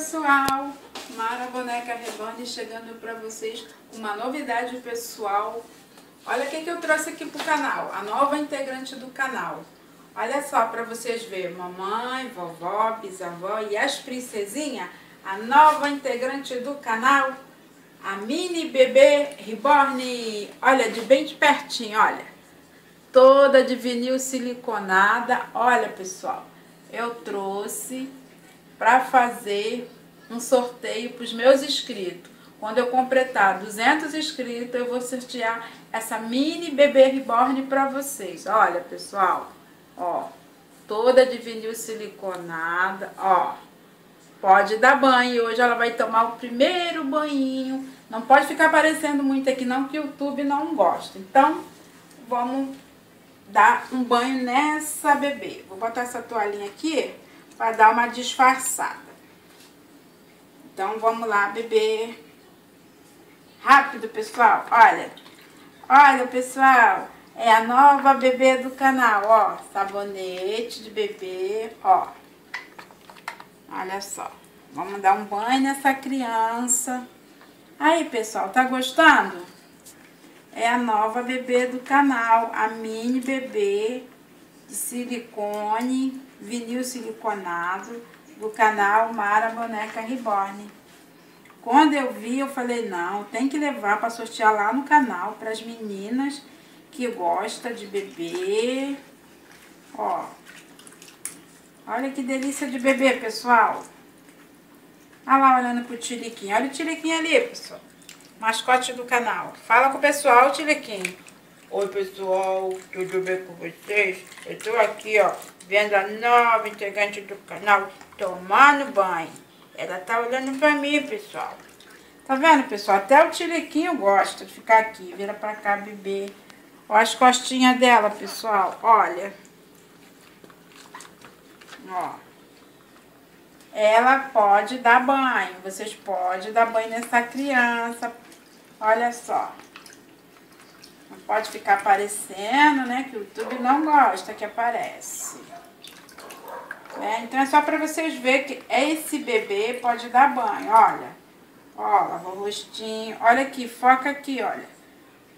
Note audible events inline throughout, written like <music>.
Pessoal, Mara Boneca Reborn chegando para vocês com uma novidade pessoal. Olha o que, eu trouxe aqui pro canal, a nova integrante do canal. Olha só para vocês verem, mamãe, vovó, bisavó e as princesinhas, a nova integrante do canal, a mini bebê Reborn. Olha, de bem de pertinho, olha. Toda de vinil siliconada. Olha, pessoal, eu trouxe para fazer um sorteio para os meus inscritos. Quando eu completar 200 inscritos, eu vou sortear essa mini bebê reborn para vocês. Olha, pessoal, ó, toda de vinil siliconada, ó. Pode dar banho, hoje ela vai tomar o primeiro banho. Não pode ficar aparecendo muito aqui não, que o YouTube não gosta. Então, vamos dar um banho nessa bebê. Vou botar essa toalhinha aqui para dar uma disfarçada. Então, vamos lá, bebê. Rápido, pessoal. Olha. Olha, pessoal. É a nova bebê do canal, ó. Sabonete de bebê, ó. Olha só. Vamos dar um banho nessa criança. Aí, pessoal, tá gostando? É a nova bebê do canal, a mini bebê de silicone, vinil siliconado, do canal Mara Boneca Reborn. Quando eu vi, eu falei, não, tem que levar para sortear lá no canal, para as meninas que gostam de beber. Ó, olha que delícia de beber, pessoal. Olha lá, olhando pro Tiriquinho. Olha o Tiriquinho ali, pessoal. Mascote do canal. Fala com o pessoal, Tiriquinho. Oi, pessoal. Tudo bem com vocês? Eu tô aqui, ó, vendo a nova integrante do canal tomando banho. Ela tá olhando pra mim, pessoal. Tá vendo, pessoal? Até o Tiriquinho gosta de ficar aqui. Vira pra cá beber. Olha as costinhas dela, pessoal. Olha. Ó. Ela pode dar banho. Vocês podem dar banho nessa criança. Olha só. Não pode ficar aparecendo, né? Que o YouTube não gosta que aparece. É, então é só para vocês verem que esse bebê pode dar banho, olha. Ó, lava o rostinho. Olha aqui, foca aqui, olha.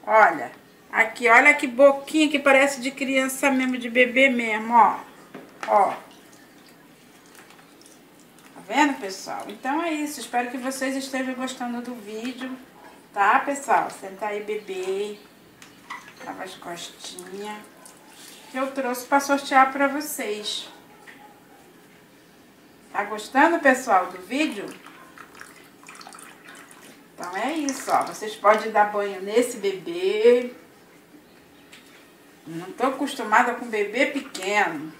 Olha. Aqui, olha que boquinha que parece de criança mesmo, de bebê mesmo, ó. Ó. Tá vendo, pessoal? Então é isso. Espero que vocês estejam gostando do vídeo. Tá, pessoal? Senta aí, bebê. Lava as costinhas. Que eu trouxe para sortear para vocês. Tá gostando, pessoal, do vídeo? Então é isso, ó. Vocês podem dar banho nesse bebê. Não tô acostumada com bebê pequeno.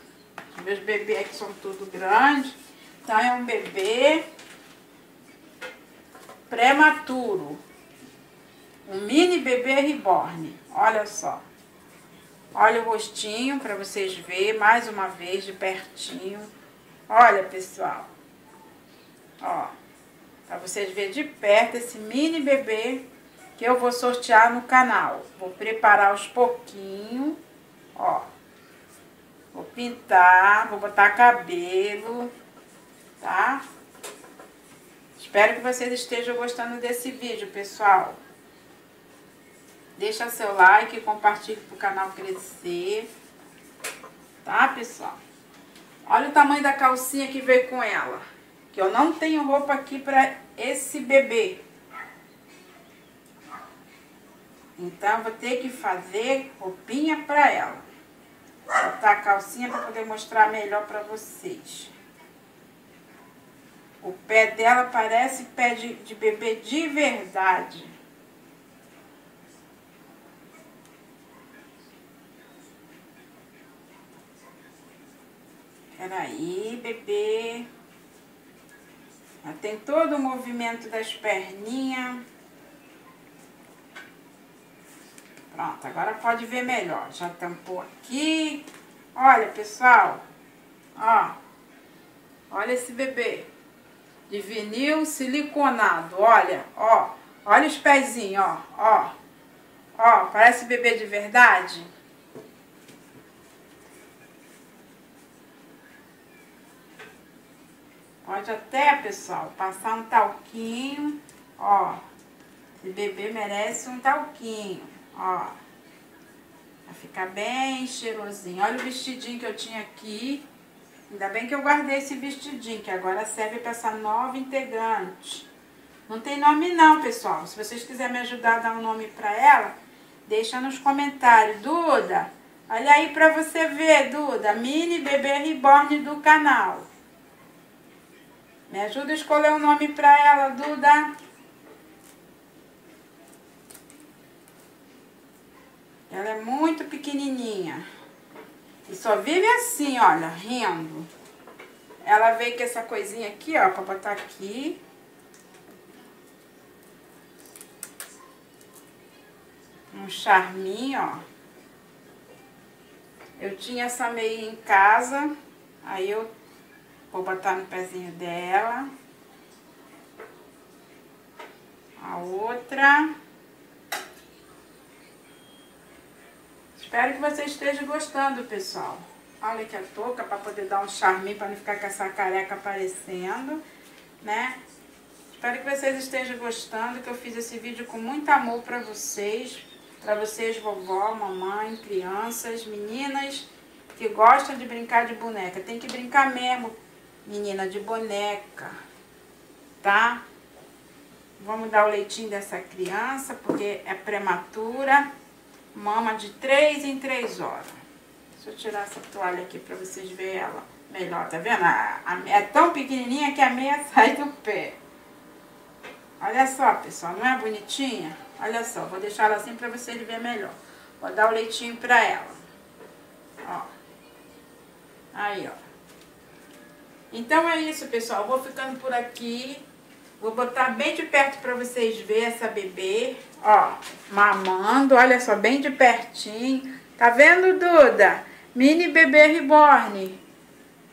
Meus bebês aqui são tudo grandes. Então é um bebê prematuro. Um mini bebê reborn. Olha só. Olha o rostinho para vocês verem mais uma vez de pertinho. Olha, pessoal. Ó. Pra vocês verem de perto esse mini bebê que eu vou sortear no canal. Vou preparar aos pouquinho. Ó. Vou pintar, vou botar cabelo, tá? Espero que vocês estejam gostando desse vídeo, pessoal. Deixa seu like, compartilhe para o canal crescer. Tá, pessoal? Olha o tamanho da calcinha que veio com ela. Que eu não tenho roupa aqui para esse bebê. Então, vou ter que fazer roupinha para ela. Vou botar a calcinha para poder mostrar melhor para vocês. O pé dela parece pé de, de bebê de verdade. Peraí, bebê. Já tem todo o movimento das perninhas. Pronto, agora pode ver melhor. Já tampou aqui. Olha, pessoal. Ó. Olha esse bebê. De vinil siliconado. Olha, ó. Olha os pezinhos, ó. Ó. Ó, parece bebê de verdade. Pode até, pessoal, passar um talquinho, ó. Esse bebê merece um talquinho, ó. Vai ficar bem cheirosinho. Olha o vestidinho que eu tinha aqui. Ainda bem que eu guardei esse vestidinho, que agora serve para essa nova integrante. Não tem nome não, pessoal. Se vocês quiserem me ajudar a dar um nome para ela, deixa nos comentários. Duda, olha aí para você ver, Duda. Mini Bebê Reborn do canal. Me ajuda a escolher um nome para ela, Duda. Ela é muito pequenininha. E só vive assim, olha, rindo. Ela veio com essa coisinha aqui, ó, pra botar aqui. Um charminho, ó. Eu tinha essa meia em casa, aí eu Vou botar no pezinho dela. A outra. Espero que você esteja gostando, pessoal. Olha aqui a touca para poder dar um charme para não ficar com essa careca aparecendo, né? Espero que vocês estejam gostando, que eu fiz esse vídeo com muito amor para vocês, para vocês, vovó, mamãe, crianças, meninas que gostam de brincar de boneca. Tem que brincar mesmo, menina de boneca, tá? Vamos dar o leitinho dessa criança, porque é prematura. Mama de 3 em 3 horas. Deixa eu tirar essa toalha aqui pra vocês verem ela melhor, tá vendo? É tão pequenininha que a meia <laughs> sai do pé. Olha só, pessoal, não é bonitinha? Olha só, vou deixar ela assim pra vocês verem melhor. Vou dar o leitinho pra ela. Ó. Aí, ó. Então é isso, pessoal. Vou ficando por aqui. Vou botar bem de perto para vocês verem essa bebê. Ó, mamando. Olha só, bem de pertinho. Tá vendo, Duda? Mini bebê reborn.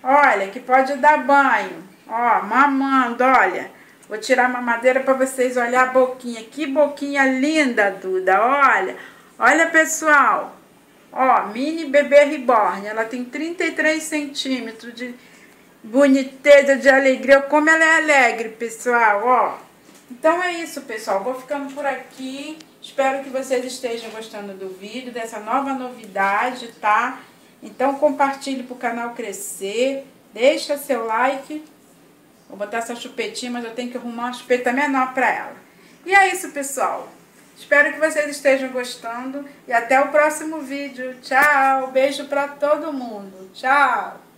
Olha, que pode dar banho. Ó, mamando, olha. Vou tirar a mamadeira para vocês olhar a boquinha. Que boquinha linda, Duda. Olha. Olha, pessoal. Ó, mini bebê reborn. Ela tem 33 centímetros de boniteza de alegria, como ela é alegre, pessoal, ó. Então é isso, pessoal. Vou ficando por aqui. Espero que vocês estejam gostando do vídeo, dessa nova novidade, tá? Então compartilhe para o canal crescer. Deixa seu like. Vou botar essa chupetinha, mas eu tenho que arrumar uma chupeta menor para ela. E é isso, pessoal. Espero que vocês estejam gostando. E até o próximo vídeo. Tchau. Beijo para todo mundo. Tchau.